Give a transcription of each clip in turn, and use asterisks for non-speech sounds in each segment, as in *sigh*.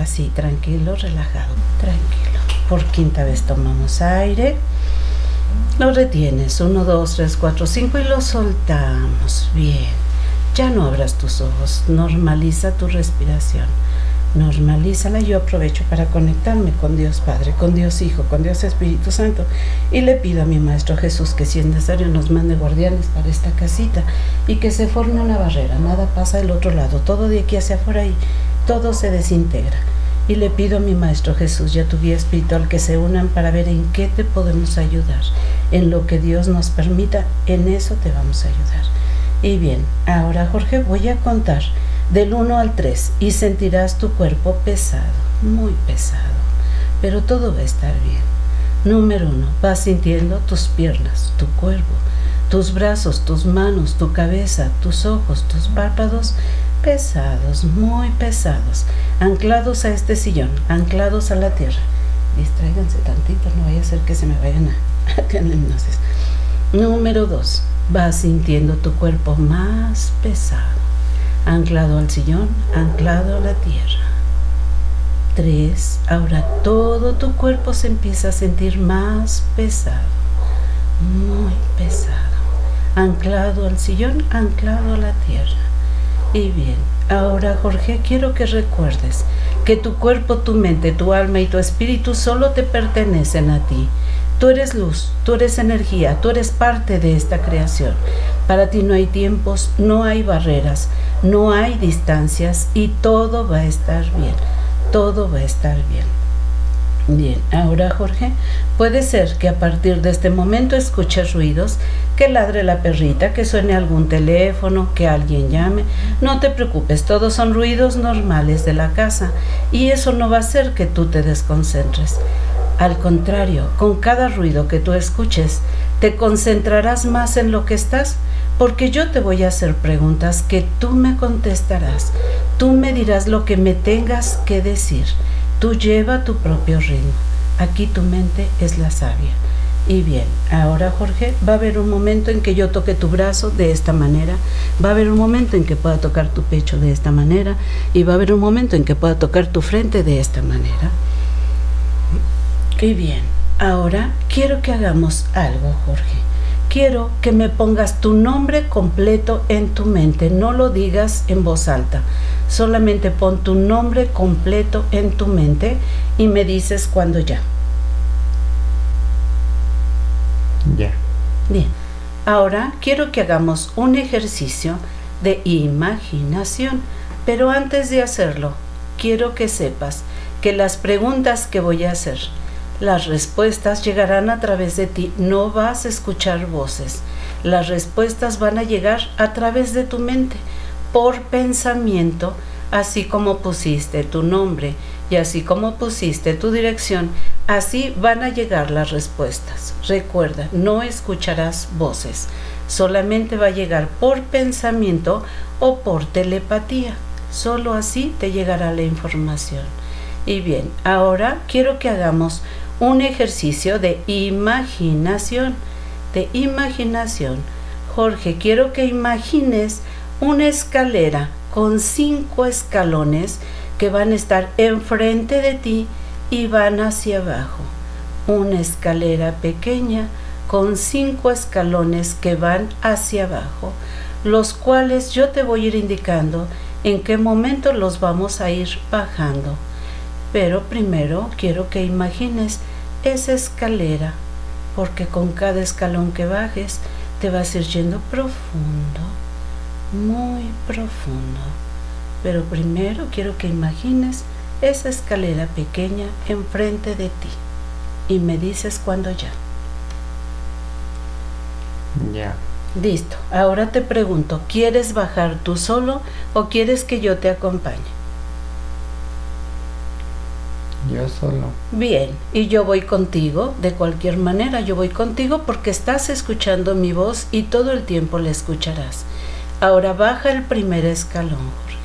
Así, tranquilo, relajado, tranquilo. Por quinta vez tomamos aire. Lo retienes, 1, 2, 3, 4, 5 y lo soltamos. Bien. Ya no abras tus ojos, normaliza tu respiración. Normalízala, yo aprovecho para conectarme con Dios Padre, con Dios Hijo, con Dios Espíritu Santo y le pido a mi Maestro Jesús que si es necesario nos mande guardianes para esta casita y que se forme una barrera, nada pasa del otro lado, todo de aquí hacia afuera y todo se desintegra. Y le pido a mi Maestro Jesús y a tu guía espiritual que se unan para ver en qué te podemos ayudar. En lo que Dios nos permita, en eso te vamos a ayudar. Y bien, ahora Jorge voy a contar del 1 al 3 y sentirás tu cuerpo pesado, muy pesado, pero todo va a estar bien. Número 1, vas sintiendo tus piernas, tu cuerpo, tus brazos, tus manos, tu cabeza, tus ojos, tus párpados pesados, muy pesados, anclados a este sillón, anclados a la tierra. Distráiganse tantito, no vaya a ser que se me vayan a, *laughs* a hipnosis. Número 2. Vas sintiendo tu cuerpo más pesado, anclado al sillón, anclado a la tierra. 3. Ahora todo tu cuerpo se empieza a sentir más pesado, muy pesado, anclado al sillón, anclado a la tierra. Y bien, ahora Jorge, quiero que recuerdes que tu cuerpo, tu mente, tu alma y tu espíritu solo te pertenecen a ti. Tú eres luz, tú eres energía, tú eres parte de esta creación. Para ti no hay tiempos, no hay barreras, no hay distancias y todo va a estar bien. Todo va a estar bien. Bien, ahora Jorge, puede ser que a partir de este momento escuches ruidos, que ladre la perrita, que suene algún teléfono, que alguien llame. No te preocupes, todos son ruidos normales de la casa y eso no va a hacer que tú te desconcentres. Al contrario, con cada ruido que tú escuches, te concentrarás más en lo que estás, porque yo te voy a hacer preguntas que tú me contestarás. Tú me dirás lo que me tengas que decir. Tú lleva tu propio ritmo. Aquí tu mente es la sabia. Y bien, ahora Jorge, va a haber un momento en que yo toque tu brazo de esta manera, va a haber un momento en que pueda tocar tu pecho de esta manera y va a haber un momento en que pueda tocar tu frente de esta manera. Y bien, ahora quiero que hagamos algo, Jorge. Quiero que me pongas tu nombre completo en tu mente, no lo digas en voz alta. Solamente pon tu nombre completo en tu mente y me dices cuando ya. Ya. Bien. Ahora quiero que hagamos un ejercicio de imaginación, pero antes de hacerlo, quiero que sepas que las preguntas que voy a hacer, las respuestas llegarán a través de ti, no vas a escuchar voces. Las respuestas van a llegar a través de tu mente por pensamiento, así como pusiste tu nombre y así como pusiste tu dirección, así van a llegar las respuestas. Recuerda, no escucharás voces, solamente va a llegar por pensamiento o por telepatía. Solo así te llegará la información. Y bien, ahora quiero que hagamos un ejercicio de imaginación, de imaginación. Jorge, quiero que imagines una escalera con cinco escalones que van a estar enfrente de ti y van hacia abajo. Una escalera pequeña con cinco escalones que van hacia abajo, los cuales yo te voy a ir indicando en qué momento los vamos a ir bajando. Pero primero quiero que imagines esa escalera, porque con cada escalón que bajes te vas a ir yendo profundo, muy profundo. Pero primero quiero que imagines esa escalera pequeña enfrente de ti y me dices cuando ya. Ya. Listo. Ahora te pregunto, ¿quieres bajar tú solo o quieres que yo te acompañe? Solo. Bien, y yo voy contigo, de cualquier manera yo voy contigo porque estás escuchando mi voz y todo el tiempo la escucharás. Ahora baja el primer escalón, Jorge.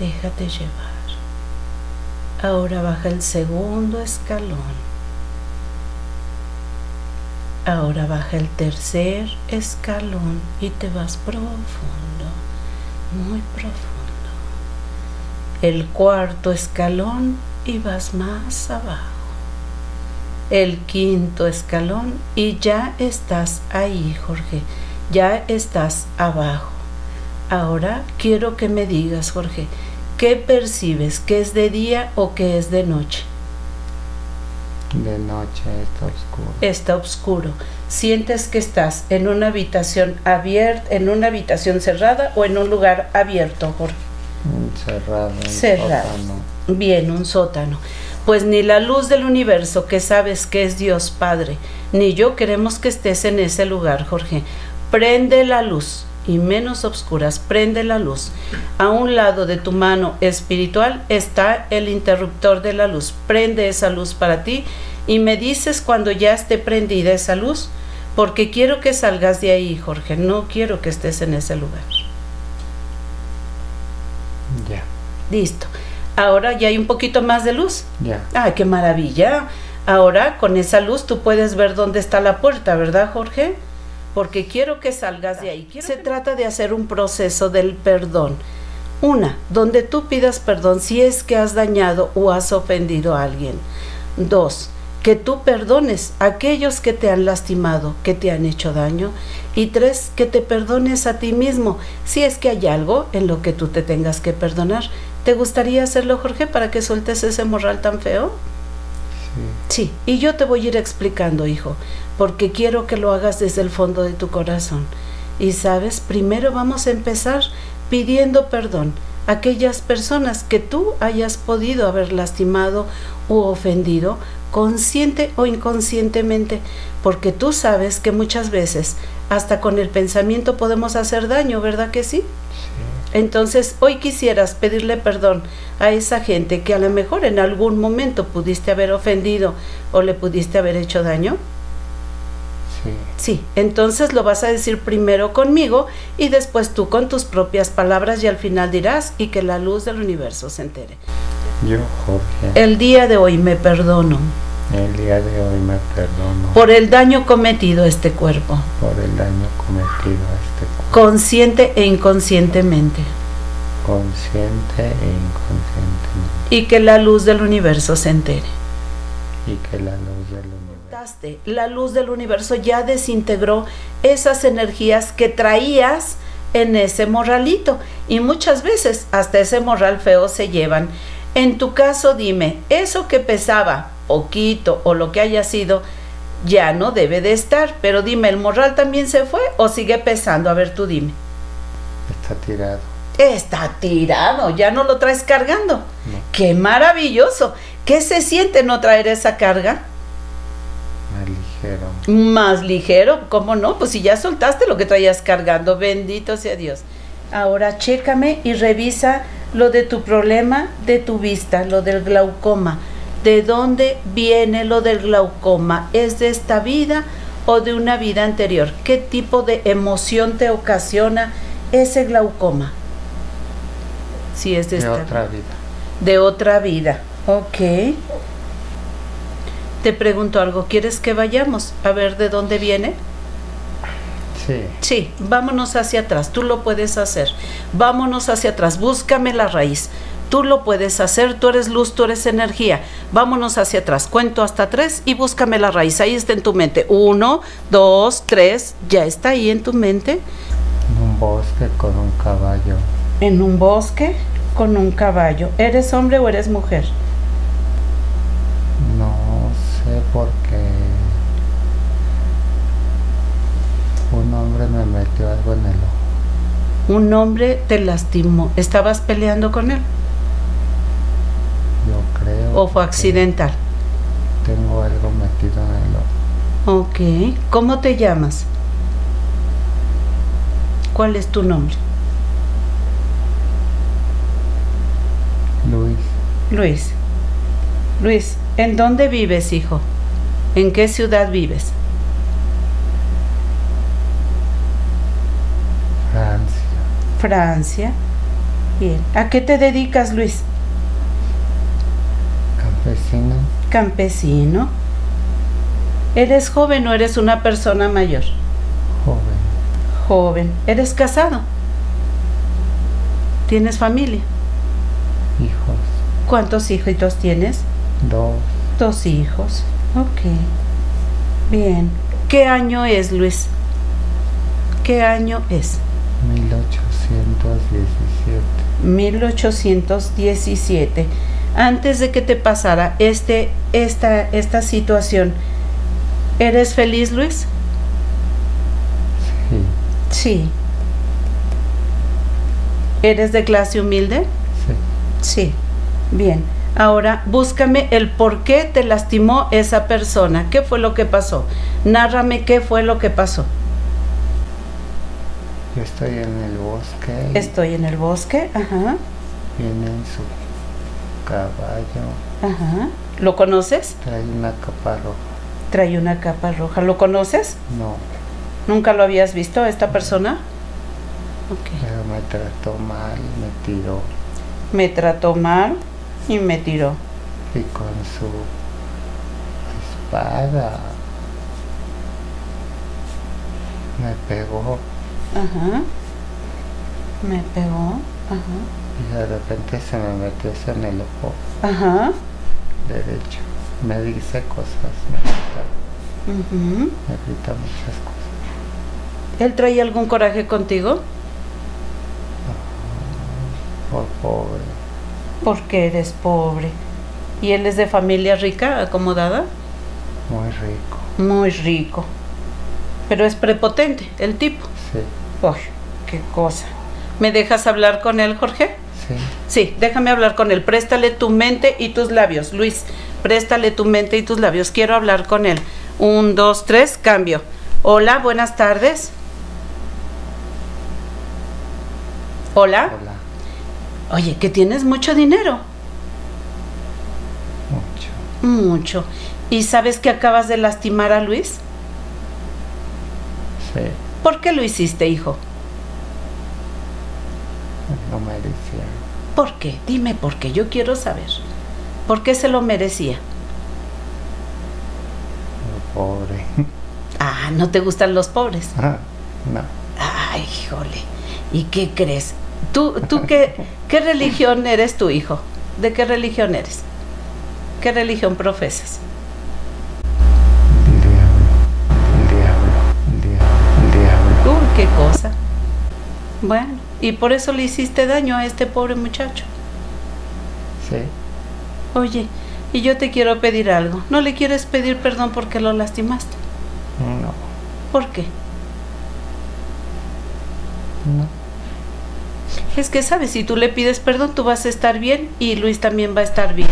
Déjate llevar. Ahora baja el segundo escalón. Ahora baja el tercer escalón y te vas profundo, muy profundo. el cuarto escalón y vas más abajo. El quinto escalón y ya estás ahí, Jorge. Ya estás abajo. Ahora quiero que me digas, Jorge, ¿qué percibes? ¿Qué es de día o qué es de noche? De noche está oscuro. Está oscuro. ¿Sientes que estás en una habitación abierta, en una habitación cerrada o en un lugar abierto, Jorge? Cerrado. un Cerrado. sótano. Bien, un sótano. Pues ni la luz del universo, que sabes que es Dios Padre, ni yo queremos que estés en ese lugar, Jorge. Prende la luz, y menos obscuras, prende la luz. A un lado de tu mano espiritual está el interruptor de la luz. Prende esa luz para ti y me dices cuando ya esté prendida esa luz, porque quiero que salgas de ahí, Jorge. No quiero que estés en ese lugar. Ya, Listo. Ahora ya hay un poquito más de luz. ya. ¡Ay, qué maravilla! Ahora con esa luz tú puedes ver dónde está la puerta, ¿verdad, Jorge? Porque quiero que salgas de ahí. Se trata de hacer un proceso del perdón. Una, donde tú pidas perdón si es que has dañado o has ofendido a alguien. Dos, que tú perdones a aquellos que te han lastimado, que te han hecho daño. Y tres, que te perdones a ti mismo si es que hay algo en lo que tú te tengas que perdonar. ¿Te gustaría hacerlo, Jorge, para que sueltes ese morral tan feo? Sí. Sí, y yo te voy a ir explicando, hijo, porque quiero que lo hagas desde el fondo de tu corazón. Y sabes, primero vamos a empezar pidiendo perdón a aquellas personas que tú hayas podido haber lastimado u ofendido, consciente o inconscientemente, porque tú sabes que muchas veces hasta con el pensamiento podemos hacer daño, ¿verdad que sí? Sí. Entonces, hoy quisieras pedirle perdón a esa gente que a lo mejor en algún momento pudiste haber ofendido o le pudiste haber hecho daño. Sí. Sí, entonces lo vas a decir primero conmigo y después tú con tus propias palabras y al final dirás y que la luz del universo se entere. Yo, Jorge, El día de hoy me perdono el día de hoy me perdono por el daño cometido a este cuerpo, por el daño cometido a este cuerpo, consciente e inconscientemente, consciente e inconscientemente, y que la luz del universo se entere. y que la luz del universo La luz del universo ya desintegró esas energías que traías en ese morralito y muchas veces hasta ese morral feo se llevan. En tu caso dime, eso que pesaba poquito o lo que haya sido ya no debe de estar, pero dime, ¿el morral también se fue o sigue pesando? A ver, tú dime. está tirado. Está tirado, ya no lo traes cargando. No. ¡Qué maravilloso! ¿Qué se siente no traer esa carga? Más ligero. Más ligero, ¿cómo no? Pues si ya soltaste lo que traías cargando, bendito sea Dios. Ahora chécame y revisa lo de tu problema de tu vista, lo del glaucoma. ¿De dónde viene lo del glaucoma? ¿Es de esta vida o de una vida anterior? ¿Qué tipo de emoción te ocasiona ese glaucoma? Si es de, De esta otra vida. de otra vida. Ok. Te pregunto algo, ¿quieres que vayamos a ver de dónde viene? Sí. Sí, vámonos hacia atrás, tú lo puedes hacer. Vámonos hacia atrás, búscame la raíz. Tú lo puedes hacer, tú eres luz, tú eres energía. Vámonos hacia atrás, cuento hasta tres y búscame la raíz. Ahí está en tu mente. Uno, dos, tres, ya está ahí en tu mente. En un bosque con un caballo. En un bosque con un caballo. ¿Eres hombre o eres mujer? No sé por qué. Un hombre me metió algo en el ojo. Un hombre te lastimó. ¿Estabas peleando con él? ¿O fue accidental? Tengo algo metido en el ojo. Ok. ¿Cómo te llamas? ¿Cuál es tu nombre? Luis, Luis. Luis, ¿en dónde vives, hijo? ¿En qué ciudad vives? Francia. Francia. Bien. ¿A qué te dedicas, Luis? Campesino. ¿Eres joven o eres una persona mayor? Joven. Joven. ¿Eres casado? ¿Tienes familia? Hijos. ¿Cuántos hijitos tienes? dos, Dos hijos. Ok. Bien. ¿Qué año es, Luis? ¿Qué año es? 1817. 1817. Antes de que te pasara este, esta, esta situación, ¿eres feliz, Luis? Sí, Sí. ¿Eres de clase humilde? sí. Sí. Bien. Ahora búscame el por qué te lastimó esa persona. ¿Qué fue lo que pasó? Nárrame qué fue lo que pasó. Yo estoy en el bosque Estoy en el bosque. Ajá. viene en su caballo, Ajá. ¿Lo conoces? trae una capa roja. Trae una capa roja. ¿Lo conoces? No, ¿Nunca lo habías visto a esta persona? Ok. pero me trató mal, me tiró Me trató mal y me tiró. y con su espada me pegó Ajá. Me pegó. Ajá. y de repente se me metió eso en el ojo Ajá. derecho. Me dice cosas, me grita, me grita muchas cosas. ¿Él traía algún coraje contigo? Por pobre, Porque eres pobre. ¿Y él es de familia rica, acomodada? muy rico. Muy rico. Pero es prepotente, el tipo. Sí, Uy, qué cosa. ¿Me dejas hablar con él, Jorge? sí. Sí, déjame hablar con él. Préstale tu mente y tus labios. Luis, préstale tu mente y tus labios. Quiero hablar con él. Un, dos, tres, cambio. Hola, buenas tardes. Hola. Hola, Oye, que tienes mucho dinero. mucho. Mucho. ¿Y sabes que acabas de lastimar a Luis? Sí, ¿Por qué lo hiciste, hijo? No merecía. ¿Por qué? Dime por qué. Yo quiero saber. ¿Por qué se lo merecía? Por pobre. Ah, ¿no te gustan los pobres? Ah, no, Ay, híjole. ¿Y qué crees? ¿Tú, tú qué, qué religión eres tu hijo? ¿De qué religión eres? ¿Qué religión profesas? el diablo, el diablo, el diablo, el diablo. Uy, qué cosa. Bueno, y por eso le hiciste daño a este pobre muchacho. Sí, Oye, y yo te quiero pedir algo. ¿No le quieres pedir perdón porque lo lastimaste? no, ¿Por qué? no. Es que sabes, si tú le pides perdón, tú vas a estar bien y Luis también va a estar bien.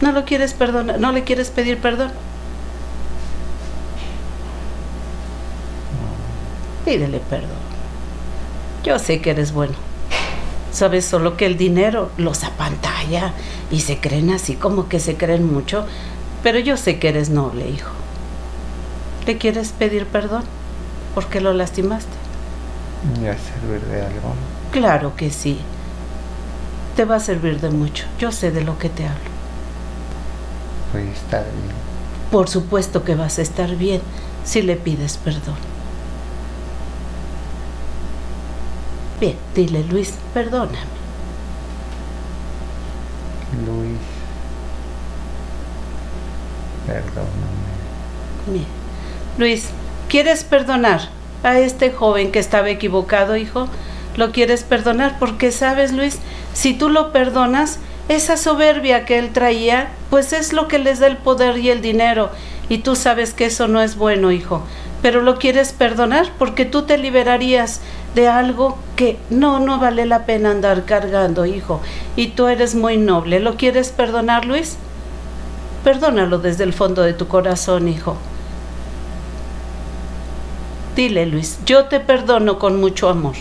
No lo quieres perdonar, no le quieres pedir perdón. Pídele perdón. Yo sé que eres bueno. Sabes solo que el dinero los apantalla y se creen así como que se creen mucho, pero yo sé que eres noble, hijo. ¿Le quieres pedir perdón? Porque lo lastimaste. ¿Me va a servir de algo? Claro que sí. Te va a servir de mucho. Yo sé de lo que te hablo. Voy a estar bien. Por supuesto que vas a estar bien si le pides perdón. Bien, dile Luis, perdóname. Luis, perdóname. Bien. Luis, ¿quieres perdonar a este joven que estaba equivocado, hijo? ¿Lo quieres perdonar? Porque sabes, Luis, si tú lo perdonas, esa soberbia que él traía, pues es lo que les da el poder y el dinero. Y tú sabes que eso no es bueno, hijo. Pero lo quieres perdonar porque tú te liberarías de algo que no, no vale la pena andar cargando, hijo. Y tú eres muy noble. ¿Lo quieres perdonar, Luis? Perdónalo desde el fondo de tu corazón, hijo. Dile, Luis, yo te perdono con mucho amor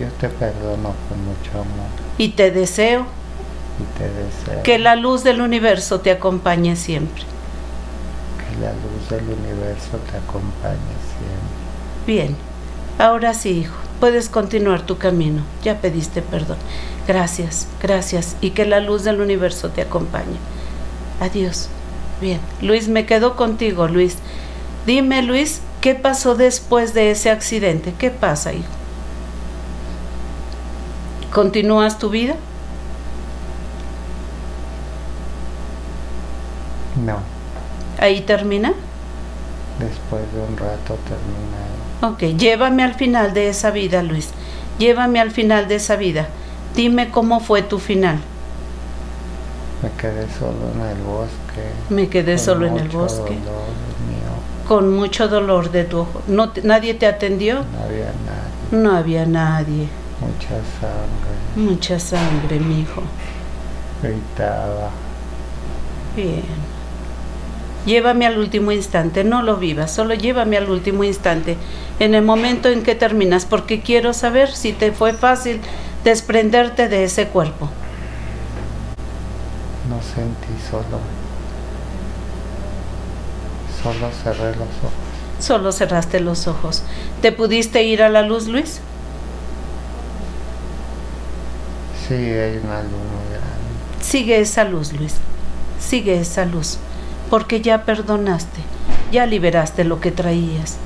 Yo te perdono con mucho amor y te deseo y te deseo que la luz del universo te acompañe siempre. La luz del universo te acompañe siempre. Bien, ahora sí, hijo, puedes continuar tu camino. Ya pediste perdón. Gracias, gracias y que la luz del universo te acompañe. Adiós. Bien, Luis, me quedo contigo, Luis. Dime, Luis, ¿qué pasó después de ese accidente? ¿Qué pasa, hijo? ¿Continúas tu vida? No, ¿Ahí termina? después de un rato termina. Ok, llévame al final de esa vida, Luis. Llévame al final de esa vida. Dime cómo fue tu final. Me quedé solo en el bosque. Me quedé solo en el bosque, dolor mío. con mucho dolor de tu ojo. No te- ¿Nadie te atendió? No había nadie. No había nadie. Mucha sangre. Mucha sangre, mi hijo. Gritaba. Bien. Llévame al último instante, no lo vivas, solo llévame al último instante, en el momento en que terminas, porque quiero saber si te fue fácil desprenderte de ese cuerpo. No sentí solo. Solo cerré los ojos. Solo cerraste los ojos. ¿Te pudiste ir a la luz, Luis? Sí, hay una luz muy grande. Sigue esa luz, Luis. Sigue esa luz. Porque ya perdonaste. Ya liberaste lo que traías.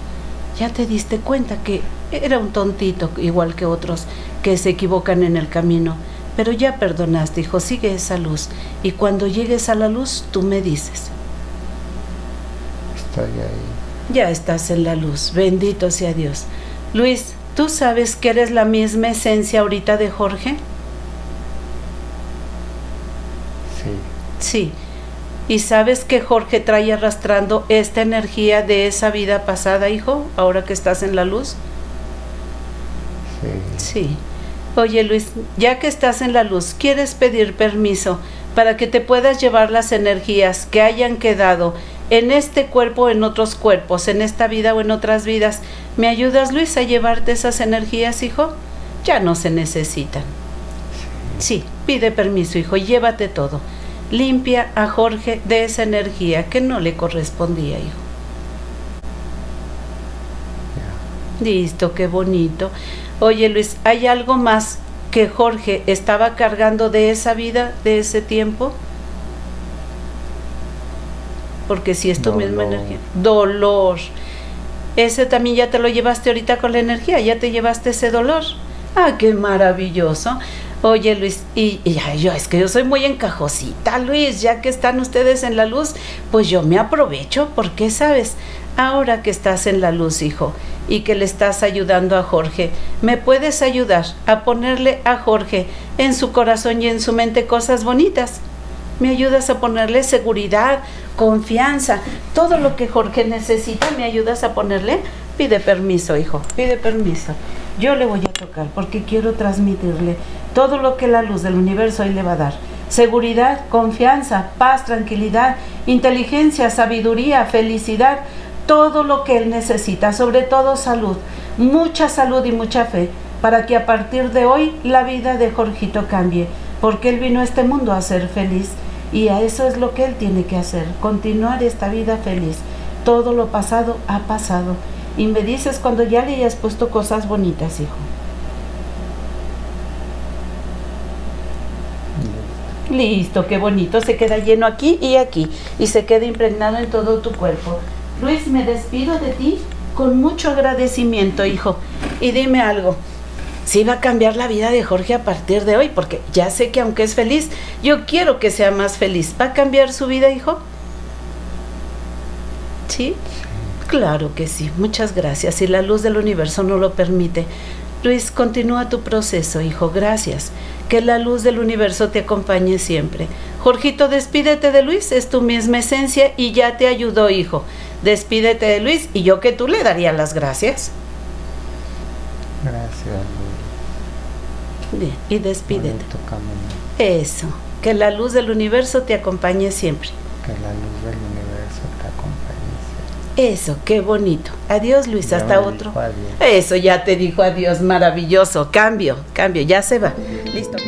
Ya te diste cuenta que era un tontito igual que otros que se equivocan en el camino. Pero ya perdonaste, hijo. Sigue esa luz. Y cuando llegues a la luz, tú me dices. Estoy ahí. Ya estás en la luz. Bendito sea Dios. Luis, ¿tú sabes que eres la misma esencia ahorita de Jorge? Sí, Sí. ¿Y sabes que Jorge trae arrastrando esta energía de esa vida pasada, hijo, ahora que estás en la luz? sí. Sí. Oye, Luis, ya que estás en la luz, ¿quieres pedir permiso para que te puedas llevar las energías que hayan quedado en este cuerpo o en otros cuerpos, en esta vida o en otras vidas? ¿Me ayudas, Luis, a llevarte esas energías, hijo? Ya no se necesitan. Sí, pide permiso, hijo, llévate todo. Limpia a Jorge de esa energía que no le correspondía, hijo. Listo, qué bonito. Oye, Luis, ¿hay algo más que Jorge estaba cargando de esa vida, de ese tiempo? Porque si es tu misma energía. Dolor. Ese también ya te lo llevaste ahorita con la energía, ya te llevaste ese dolor. Ah, qué maravilloso. Oye, Luis, y, ay, yo es que yo soy muy encajosita, Luis, ya que están ustedes en la luz, pues yo me aprovecho, porque sabes, ahora que estás en la luz, hijo, y que le estás ayudando a Jorge, ¿me puedes ayudar a ponerle a Jorge en su corazón y en su mente cosas bonitas? ¿Me ayudas a ponerle seguridad, confianza, todo lo que Jorge necesita? ¿Me ayudas a ponerle? Pide permiso, hijo, pide permiso. Yo le voy a tocar porque quiero transmitirle todo lo que la luz del universo hoy le va a dar. Seguridad, confianza, paz, tranquilidad, inteligencia, sabiduría, felicidad, todo lo que él necesita, sobre todo salud, mucha salud y mucha fe, para que a partir de hoy la vida de Jorgito cambie, porque él vino a este mundo a ser feliz y a eso es lo que él tiene que hacer, continuar esta vida feliz. Todo lo pasado ha pasado. Y me dices cuando ya le hayas puesto cosas bonitas, hijo. Listo, qué bonito. Se queda lleno aquí y aquí. Y se queda impregnado en todo tu cuerpo. Luis, me despido de ti con mucho agradecimiento, hijo. Y dime algo. Si va a cambiar la vida de Jorge a partir de hoy, porque ya sé que aunque es feliz, yo quiero que sea más feliz. ¿Va a cambiar su vida, hijo? ¿Sí? Claro que sí. Muchas gracias. Si la luz del universo no lo permite. Luis, continúa tu proceso, hijo. Gracias. Que la luz del universo te acompañe siempre. Jorgito, despídete de Luis. Es tu misma esencia y ya te ayudó, hijo. Despídete de Luis y yo que tú le daría las gracias. Gracias, Luis. Bien, y despídete. Eso. Que la luz del universo te acompañe siempre. Que la luz del universo. Eso, qué bonito. Adiós, Luis. Ya Hasta otro. Eso ya te dijo adiós. Maravilloso. Cambio, cambio. Ya se va. Listo.